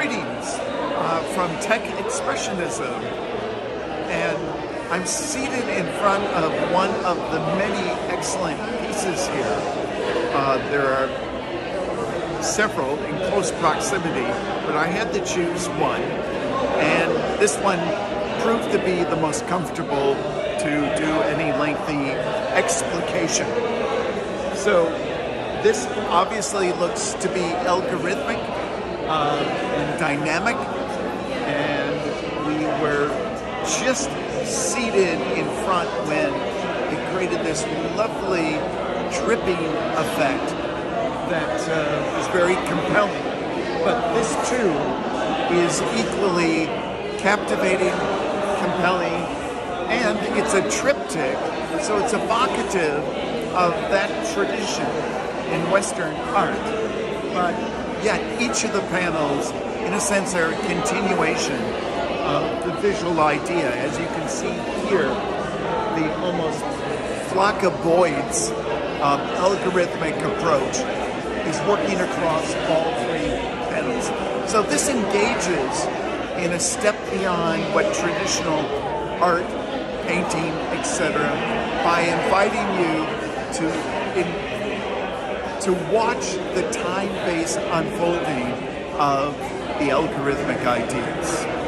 Greetings uh, from Tech Expressionism. And I'm seated in front of one of the many excellent pieces here. Uh, there are several in close proximity, but I had to choose one. And this one proved to be the most comfortable to do any lengthy explication. So this obviously looks to be algorithmic uh, dynamic, and we were just seated in front when it created this lovely dripping effect that uh, was very compelling. But this too is equally captivating, compelling, and it's a triptych, so it's evocative of that tradition in Western art. But yet each of the panels, in a sense, are a continuation of the visual idea. As you can see here, the almost flock of um, algorithmic approach is working across all three panels. So this engages in a step beyond what traditional art, painting, etc., by inviting you to in, to watch the time-based unfolding of the algorithmic ideas.